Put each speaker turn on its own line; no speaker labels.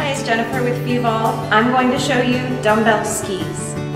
Hi, it's Jennifer with Fevolve. I'm going to show you dumbbell skis.